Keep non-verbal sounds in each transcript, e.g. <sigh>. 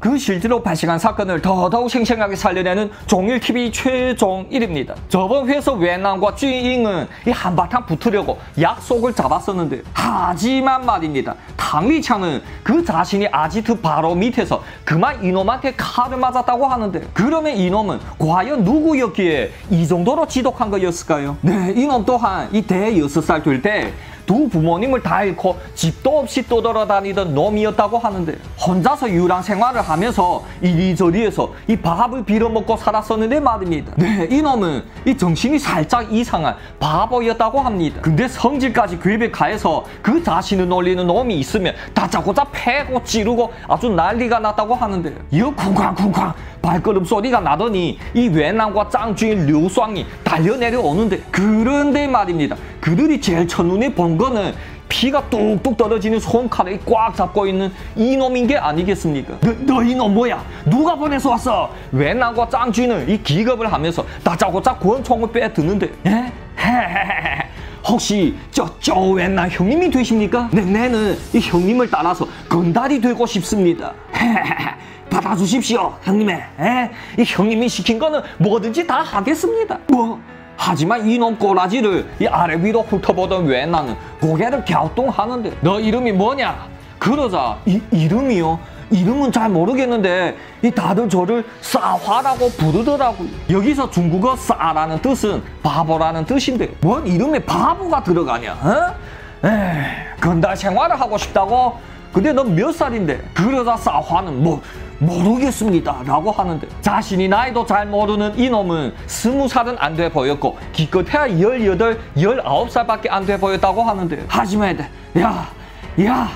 그 실제로 발생한 사건을 더더욱 생생하게 살려내는 종일TV 최종일입니다. 저번 회에서 웬남과 쥐잉은 이 한바탕 붙으려고 약속을 잡았었는데 하지만 말입니다. 당리창은 그 자신이 아지트 바로 밑에서 그만 이놈한테 칼을 맞았다고 하는데 그러면 이놈은 과연 누구였기에 이 정도로 지독한 거였을까요? 네, 이놈 또한 이 대 여섯 살 될 때 두 부모님을 다 잃고 집도 없이 떠돌아다니던 놈이었다고 하는데 혼자서 유랑 생활을 하면서 이리저리에서 이 밥을 빌어먹고 살았었는데 말입니다. 네, 이놈은 이 정신이 살짝 이상한 바보였다고 합니다. 근데 성질까지 괴백하여서 그 자신을 놀리는 놈이 있으면 다짜고짜 패고 찌르고 아주 난리가 났다고 하는데 이 쿵쾅쿵쾅 발걸음 소리가 나더니 이 웨남과 짱주인 류쌍이 달려 내려오는데 그런데 말입니다. 그들이 제일 첫눈에 본 거는 피가 뚝뚝 떨어지는 손칼을 꽉 잡고 있는 이놈인 게 아니겠습니까? 너, 너 이놈 뭐야? 누가 보내서 왔어? 웬남과 짱쥐는 이 기겁을 하면서 다짜고짜 권총을 빼드는데 예? 혹시 저 저 웬남 형님이 되십니까? 네, 내는 이 형님을 따라서 건달이 되고 싶습니다. 받아주십시오, 형님의. 에? 이 형님이 시킨 거는 뭐든지 다 하겠습니다. 뭐? 하지만 이놈 꼬라지를 이 아래 위로 훑어보던 웬나는 고개를 갸우뚱하는데 너 이름이 뭐냐? 그러자 이 이름이요? 이름은 잘 모르겠는데 이 다들 저를 싸화라고 부르더라고요. 여기서 중국어 싸라는 뜻은 바보라는 뜻인데 뭔 이름에 바보가 들어가냐? 어? 에이, 건달 생활을 하고 싶다고? 근데 너몇 살인데? 그러자 싸화는 뭐 모르겠습니다 라고 하는데 자신이 나이도 잘 모르는 이놈은 스무 살은 안 돼 보였고 기껏해야 열여덟, 열아홉 살밖에 안 돼 보였다고 하는데 하지만 야, 야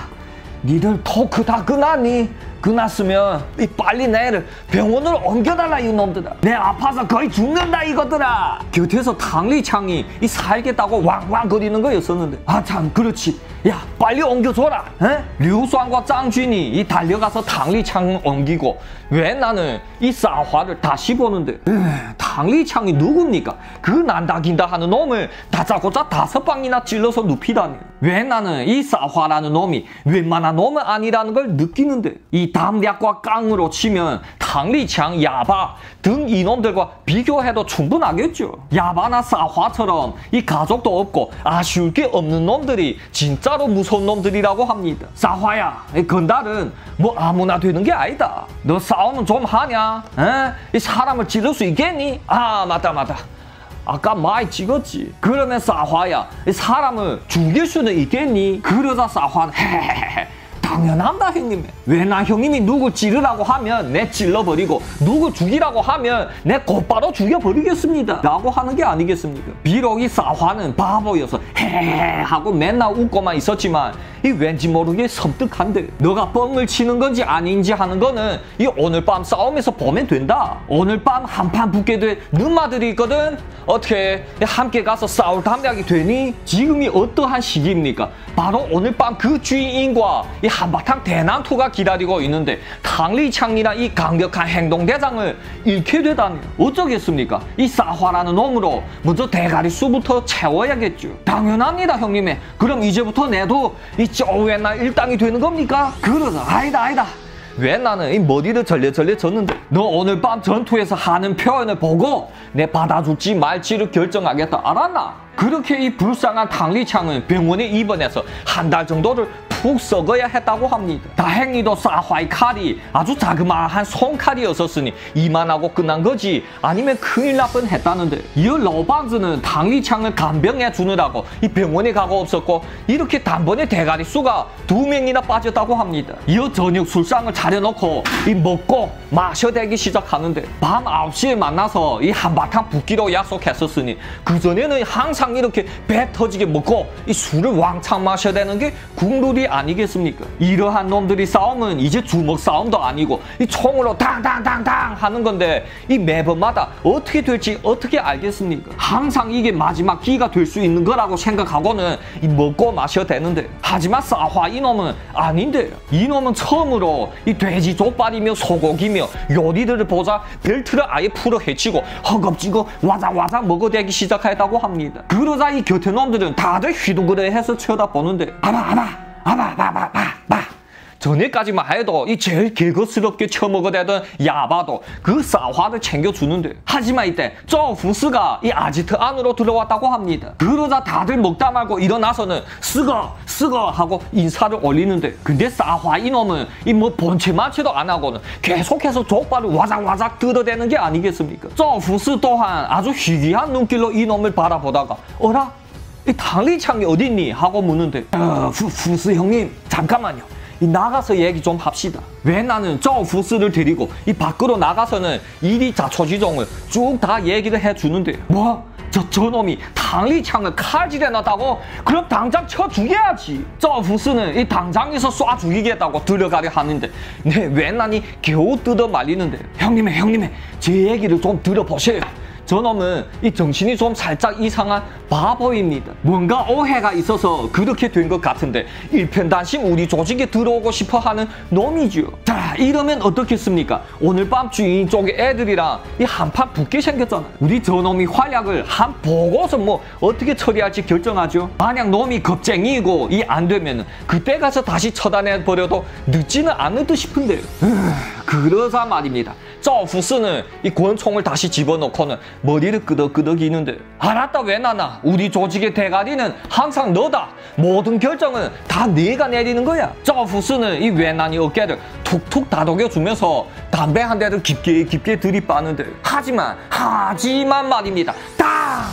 니들 토크 다 끝났니? 끝났으면 이 빨리 내를 병원으로 옮겨달라 이 놈들아. 내 아파서 거의 죽는다 이것들아. 곁에서 당리창이 이 살겠다고 왕왕거리는 거였었는데. 아 참 그렇지. 야 빨리 옮겨줘라 에? 류수안과 짱쥔이 이 달려가서 당리창을 옮기고 왜 나는 이 싸화를 다시 보는데 에, 당리창이 누굽니까? 그 난다 긴다 하는 놈을 다짜고짜 다섯 방이나 찔러서 눕히다니. 왜 나는 이 싸화라는 놈이 웬만한 놈은 아니라는 걸 느끼는데 이 담략과 깡으로 치면 당리창, 야바 등 이놈들과 비교해도 충분하겠죠. 야바나 싸화처럼 이 가족도 없고 아쉬울 게 없는 놈들이 진짜로 무서운 놈들이라고 합니다. 싸화야, 이 건달은 뭐 아무나 되는 게 아니다. 너 싸움은 좀 하냐? 에? 이 사람을 찌를 수 있겠니? 아 맞다 맞다. 아까 많이 찍었지. 그러면 싸화야, 사람을 죽일 수는 있겠니? 그러자 싸화는 헤헤헤. 당연한다 형님. 왜 나 형님이 누구 찌르라고 하면 내 찔러버리고 누구 죽이라고 하면 내 곧바로 죽여버리겠습니다. 라고 하는 게 아니겠습니까? 비록 이 싸화는 바보여서 헤헤 하고 맨날 웃고만 있었지만 이 왠지 모르게 섬뜩한데 너가 뻥을 치는 건지 아닌지 하는 거는 이 오늘 밤 싸움에서 보면 된다. 오늘 밤 한판 붙게 될 누마들이 있거든. 어떻게 함께 가서 싸울 담력이 되니? 지금이 어떠한 시기입니까? 바로 오늘 밤 그 주인과 이 한바탕 대난투가 기다리고 있는데 당리창이나 이 강력한 행동대장을 잃게 되다니 어쩌겠습니까? 이 싸화라는 놈으로 먼저 대가리 수부터 채워야겠죠. 당연합니다 형님의. 그럼 이제부터 내도 이 쪼웨나 일당이 되는 겁니까? 그러다 아니다 아니다. 왜 나는 이 머리를 절레절레 졌는데 너 오늘 밤 전투에서 하는 표현을 보고 내 받아줄지 말지를 결정하겠다 알았나? 그렇게 이 불쌍한 당리창은 병원에 입원해서 한 달 정도를 푹 썩어야 했다고 합니다. 다행히도 사화의 칼이 아주 자그마한 손칼이었었으니 이만하고 끝난 거지 아니면 큰일 날 뻔했다는데 이 러방즈는 당리창을 간병해 주느라고 이 병원에 가고 없었고 이렇게 단번에 대가리 수가 두 명이나 빠졌다고 합니다. 이 저녁 술상을 차려놓고 이 먹고 마셔대기 시작하는데 밤 9시에 만나서 이 한바탕 붓기로 약속했었으니 그전에는 항상 이렇게 배 터지게 먹고 이 술을 왕창 마셔야 되는 게 국룰이 아니겠습니까? 이러한 놈들이 싸움은 이제 주먹 싸움도 아니고 이 총으로 당당당당 하는 건데 이 매번마다 어떻게 될지 어떻게 알겠습니까? 항상 이게 마지막 기회가 될 수 있는 거라고 생각하고는 이 먹고 마셔야 되는데 하지만 싸화 이놈은 아닌데 이놈은 처음으로 이 돼지 족발이며 소고기며 요리들을 보자 벨트를 아예 풀어 헤치고 허겁지겁 와장와장 먹어대기 시작했다고 합니다. 그러자 이 곁에 놈들은 다들 휘둥그레 해서 쳐다보는데 아마 아마 아마 전에까지만 해도 이 제일 개거스럽게 처먹어대던 야바도 그 사화를 챙겨주는데 하지만 이때 저후스가 이 아지트 안으로 들어왔다고 합니다. 그러자 다들 먹다 말고 일어나서는 쓰거 쓰거 하고 인사를 올리는데 근데 사화 이놈은 이 뭐 본체만치도 안 하고는 계속해서 족발을 와작와작 뜯어대는 게 아니겠습니까? 저후스 또한 아주 희귀한 눈길로 이놈을 바라보다가 어라? 이 당리창이 어딨니? 하고 묻는데 어, 후, 후스 형님 잠깐만요. 이 나가서 얘기 좀 합시다. 왜 나는 저 후스를 데리고 이 밖으로 나가서는 이리 자초지종을 쭉 다 얘기를 해주는데 뭐? 저 저놈이 당리창을 칼질해 놨다고? 그럼 당장 쳐 죽여야지. 저 후스는 이 당장에서 쏴 죽이겠다고 들어가려 하는데 내왜 난이 겨우 뜯어 말리는데 형님의 형님의 제 얘기를 좀 들어보세요. 저놈은 이 정신이 좀 살짝 이상한 바보입니다. 뭔가 오해가 있어서 그렇게 된 것 같은데 일편단심 우리 조직에 들어오고 싶어 하는 놈이죠. 자, 이러면 어떻겠습니까? 오늘 밤 주인 쪽에 애들이랑 이 한판 붙게 생겼잖아. 우리 저놈이 활약을 한 보고서 뭐 어떻게 처리할지 결정하죠. 만약 놈이 겁쟁이고 이 안 되면 그때 가서 다시 처단해 버려도 늦지는 않을 듯 싶은데요. 그러자 말입니다. 저후스는 이 권총을 다시 집어넣고는 머리를 끄덕끄덕이는데 알았다 왜 나나? 우리 조직의 대가리는 항상 너다. 모든 결정은 다 네가 내리는 거야. 저후스는 이 외난이 어깨를 툭툭 다독여주면서 담배 한 대를 깊게 깊게 들이빠는데 하지만 하지만 말입니다. 땅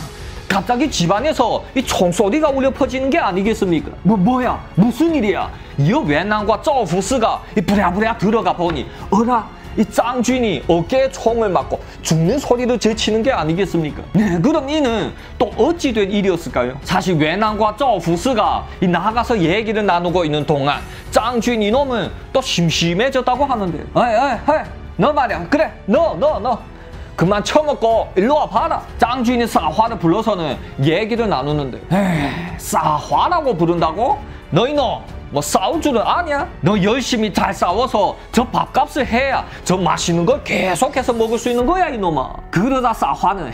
갑자기 집안에서 이 총소리가 울려 퍼지는 게 아니겠습니까? 뭐 뭐야 무슨 일이야? 이 외난과 저후스가 이 부랴부랴 들어가 보니 어라 이 짱쥔이 어깨에 총을 맞고 죽는 소리를 제치는 게 아니겠습니까? 네, 그럼 이는 또 어찌 된 일이었을까요? 사실 외난과 저후스가 이 나가서 얘기를 나누고 있는 동안 짱쥔 이놈은 또 심심해졌다고 하는데 에이 에이 에이 너 말이야 그래 너 너, 너. 그만 처먹고 일로 와 봐라 짱쥔이 사화를 불러서는 얘기를 나누는데 에이 사화라고 부른다고? 너희 너 뭐 싸울 줄은 아냐? 너 열심히 잘 싸워서 저 밥값을 해야 저 맛있는 걸 계속해서 먹을 수 있는 거야 이놈아 그러다 사화는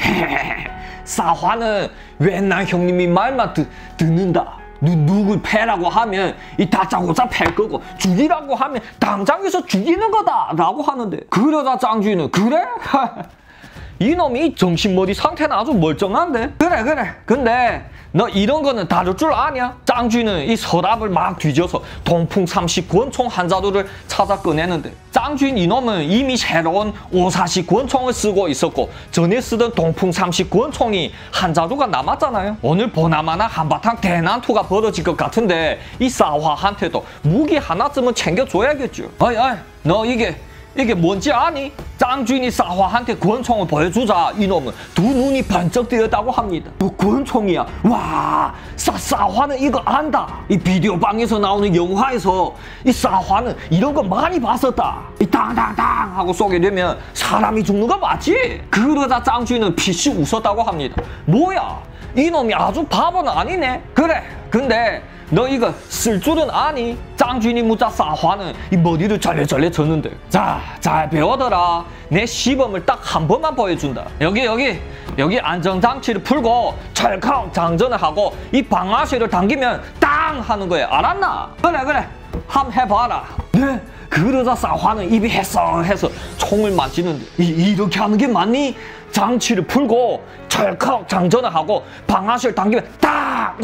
사화는 왜날 형님이 말만 듣, 듣는다 누, 누굴 패라고 하면 이 다짜고짜 패 거고 죽이라고 하면 당장에서 죽이는 거다 라고 하는데 그러다 짱주인은 그래? <laughs> 이놈이 정신머리 상태는 아주 멀쩡한데? 그래 그래 근데 너 이런 거는 다룰 줄 아냐? 짱쥐는 이 서랍을 막 뒤져서 동풍 30 권총 한 자루를 찾아 꺼내는데 짱쥐인 이놈은 이미 새로운 540 권총을 쓰고 있었고 전에 쓰던 동풍 30 권총이 한 자루가 남았잖아요. 오늘 보나마나 한바탕 대난투가 벌어질 것 같은데 이 사화한테도 무기 하나쯤은 챙겨줘야겠죠. 어이 어이 너 이게 이게 뭔지 아니? 짱주인이 사화한테 권총을 보여주자 이놈은 두 눈이 뜨였다고 합니다. 또 권총이야. 와, 사, 사화는 이거 안다. 이 비디오방에서 나오는 영화에서 이 사화는 이런 거 많이 봤었다. 이 당당당 하고 쏘게 되면 사람이 죽는 거 맞지? 그러자 짱주인은 피시 웃었다고 합니다. 뭐야? 이놈이 아주 바보는 아니네. 그래. 근데 너 이거 쓸 줄은 아니? 짱쥐니 무자 사화는 이 머리를 절레절레 졌는데. 자, 잘 배워더라. 내 시범을 딱 한 번만 보여준다. 여기 여기 여기 안정장치를 풀고 철컥 장전을 하고 이 방아쇠를 당기면 땅 하는 거야. 알았나? 그래 그래. 함 해봐라. 네? 그러자 사화는 입이 해서 해서 총을 만지는데. 이, 이렇게 하는 게 맞니? 장치를 풀고 철컥 장전을 하고 방아쇠를 당기면 딱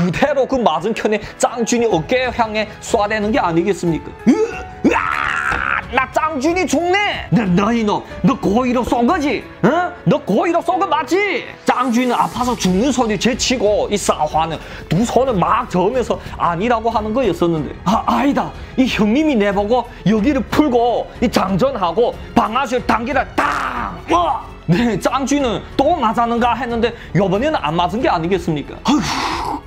그대로 그 맞은편에 짱준이 어깨에 향해 쏴대는 게 아니겠습니까? 으아! 나 짱준이 죽네! 너, 너 이놈, 너 고의로 쏜 거지? 어? 너 고의로 쏜 거 맞지? 짱준이는 아파서 죽는 소리 제치고 이 싸화는 두 손을 막 저으면서 아니라고 하는 거였었는데 아, 아니다! 이 형님이 내보고 여기를 풀고 이 장전하고 방아쇠 당기를 딱! 어! 네, 짱쥐는 또 맞았는가 했는데 요번에는 안 맞은 게 아니겠습니까? 어휴,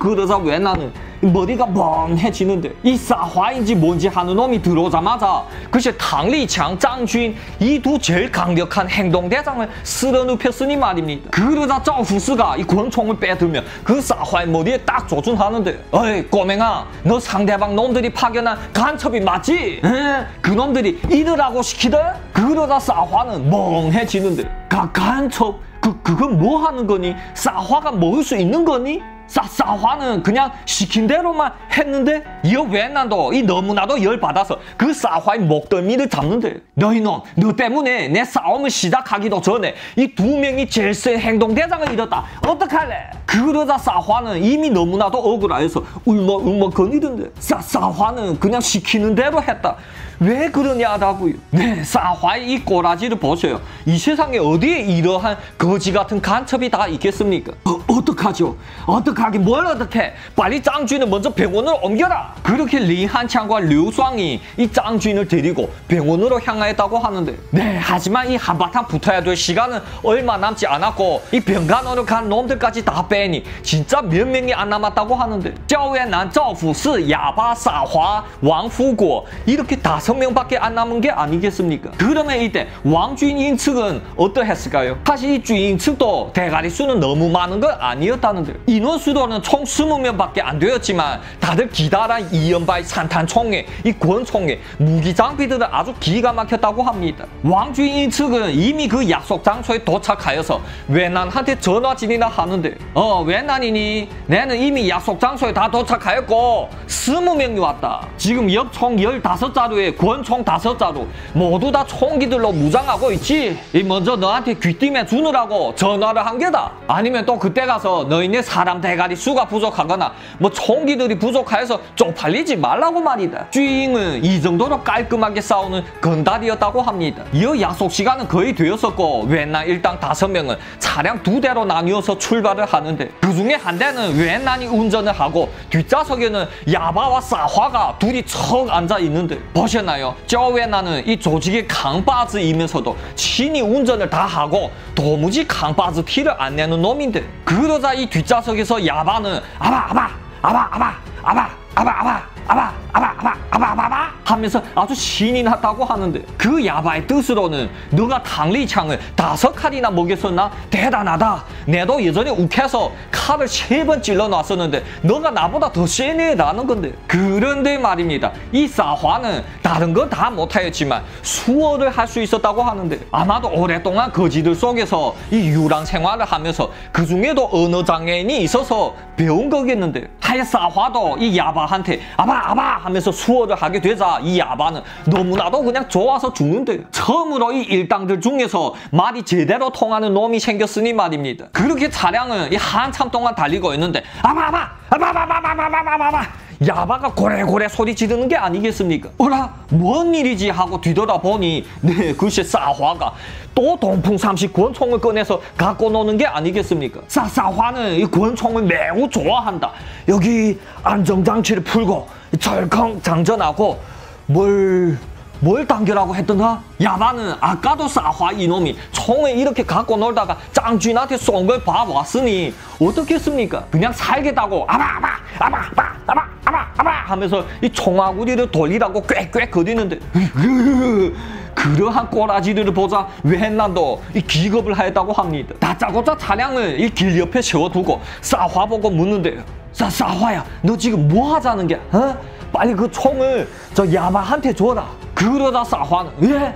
그러자 왜 나는 머리가 멍해지는데 이 사화인지 뭔지 하는 놈이 들어오자마자 글쎄 탕리창 짱쥐인 이두 제일 강력한 행동대장을 쓸어눕혔으니 말입니다. 그러자 쩌후스가 이 권총을 빼들면 그 사화의 머리에 딱 조준하는데 어이 꼬맹아 너 상대방 놈들이 파견한 간첩이 맞지? 에? 그 놈들이 이으라고 시키던? 그러다 사화는 멍해지는데 가, 간첩? 그, 그건 뭐 하는 거니? 사화가 먹을 수 있는 거니? 싸싸화는 그냥 시킨 대로만 했는데 이 웬난도 이 너무나도 열받아서 그 싸화의 목덜미를 잡는데 너희놈 너 때문에 내 싸움을 시작하기도 전에 이 두 명이 제일 센 행동대장을 잃었다. 어떡할래? 그러자 싸화는 이미 너무나도 억울해서 울먹울먹 거리던데 싸싸화는 그냥 시키는 대로 했다 왜 그러냐다고요. 네, 사화의 이 꼬라지를 보셔요. 이 세상에 어디에 이러한 거지 같은 간첩이 다 있겠습니까? 어, 어떡하죠? 어떡하게 뭘 어떡해? 빨리 짱주인을 먼저 병원으로 옮겨라. 그렇게 리한창과 류수왕이 이 짱주인을 데리고 병원으로 향하였다고 하는데 네, 하지만 이 한바탕 붙어야 될 시간은 얼마 남지 않았고 이 병간호를 간 놈들까지 다 빼니 진짜 몇 명이 안 남았다고 하는데 赵元南 赵府是 야바 사화 왕후고 이렇게 다섯 다섯 명밖에 안 남은 게 아니겠습니까? 그러면 이때 왕준인 측은 어떠했을까요? 사실 이 주인 측도 대가리 수는 너무 많은 건 아니었다는데 인원 수도는 총 20명밖에 안 되었지만 다들 기다란 이연바의 산탄총에 이 권총에 무기 장비들은 아주 기가 막혔다고 합니다. 왕주인 측은 이미 그 약속 장소에 도착하여서 외난한테 전화진이나 하는데 어 외난이니 내는 이미 약속 장소에 다 도착하였고 20명이 왔다. 지금 역총 15자루에 권총 다섯 자루 모두 다 총기들로 무장하고 있지. 이 먼저 너한테 귀띔해 주느라고 전화를 한 게다. 아니면 또 그때 가서 너희네 사람 대가리 수가 부족하거나 뭐 총기들이 부족해서 쪽팔리지 말라고 말이다. 주인은 이 정도로 깔끔하게 싸우는 건달이었다고 합니다. 이 약속 시간은 거의 되었었고 웬나 일당 다섯 명은 차량 두 대로 나뉘어서 출발을 하는데 그 중에 한 대는 웬난이 운전을 하고 뒷좌석에는 야바와 사화가 둘이 척 앉아 있는데 보셨나 있잖아요. 저외나는 이 조직의 강바즈이면서도 신이 운전을 다 하고 도무지 강바즈 티를 안 내는 놈인데 그러자 이 뒷좌석에서 야바는 아바 아바 아바 아바 아바 아바 아바 아바 아바 아바 아바 아바 아바 하면서 아주 신이 났다고 하는데 그 야바의 뜻으로는 너가 당리창을 다섯 칼이나 먹였었나 대단하다 내도 예전에 욱해서 칼을 세 번 찔러 놨었는데 너가 나보다 더 세네 라는 건데 그런데 말입니다 이 사화는 다른 건 다 못하였지만 수어를 할 수 있었다고 하는데 아마도 오랫동안 거지들 속에서 이 유랑 생활을 하면서 그 중에도 언어 장애인이 있어서 배운 거겠는데 하여 사화도 이 야바한테 아바 아바 하면서 수어를 하게 되자 이 야바는 너무나도 그냥 좋아서 죽는데 처음으로 이 일당들 중에서 말이 제대로 통하는 놈이 생겼으니 말입니다. 그렇게 차량은 이 한참 동안 달리고 있는데 아바 아바 아바 아바 아바 아바 아바 아바 야바가 고래고래 소리 지르는 게 아니겠습니까? 어라 뭔 일이지 하고 뒤돌아보니 네 글쎄 싸화가 또 동풍 30 권총을 꺼내서 갖고 노는 게 아니겠습니까? 싸 싸화는 이 권총을 매우 좋아한다. 여기 안정장치를 풀고 철컹 장전하고 뭘... 뭘 당겨라고 했더나? 야바는 아까도 싸화 이놈이 총을 이렇게 갖고 놀다가 짱쥐한테 쏜 걸 봐왔으니 어떻겠습니까? 그냥 살겠다고 아바 아바 아바 아바 아바 하면서 이 총아구리를 돌리라고 꽥꽥 거리는데 <laughs> 그러한 꼬라지를 보자 웬난도 이 기겁을 하였다고 합니다. 다짜고짜 차량을 이 길 옆에 세워두고 싸화 보고 묻는데요. 싸, 싸화야 너 지금 뭐 하자는 게 어? 빨리 그 총을 저 야마한테 줘라. 그러다 싸화는 예?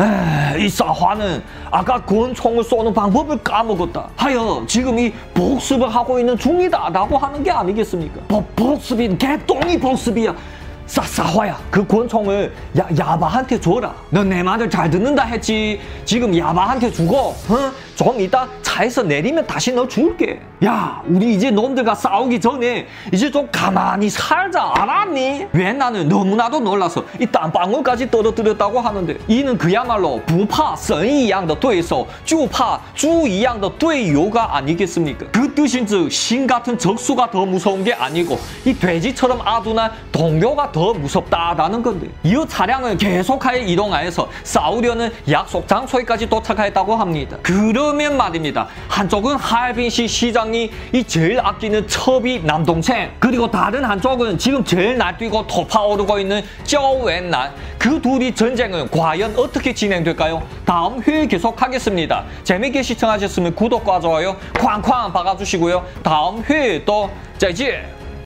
에이, 이 싸화는 아까 권총을 쏘는 방법을 까먹었다. 하여 지금 이 복습을 하고 있는 중이다 라고 하는 게 아니겠습니까? 복, 복습인 개똥이 복습이야. 싸싸화야 그 권총을 야, 야바한테 줘라 넌 내 말을 잘 듣는다 했지 지금 야바한테 주고 어? 좀 이따 차에서 내리면 다시 너 줄게 야 우리 이제 놈들과 싸우기 전에 이제 좀 가만히 살자 알았니? 왜 나는 너무나도 놀라서 이 땀방울까지 떨어뜨렸다고 하는데 이는 그야말로 부파 선一样的 对手 주파 주一样的 队友가 아니겠습니까? 그 뜻인즉 신 같은 적수가 더 무서운 게 아니고 이 돼지처럼 아둔한 동료가 더 무섭다라는 건데 이 차량을 계속하여 이동하여서 싸우려는 약속 장소에까지 도착했다고 합니다. 그러면 말입니다. 한쪽은 하얼빈시 시장이 이 제일 아끼는 첩이 남동생 그리고 다른 한쪽은 지금 제일 날뛰고 토파오르고 있는 쩌웬난 그 둘이 전쟁은 과연 어떻게 진행될까요? 다음 회에 계속하겠습니다. 재밌게 시청하셨으면 구독과 좋아요 쾅쾅 박아주시고요. 다음 회에 또再见。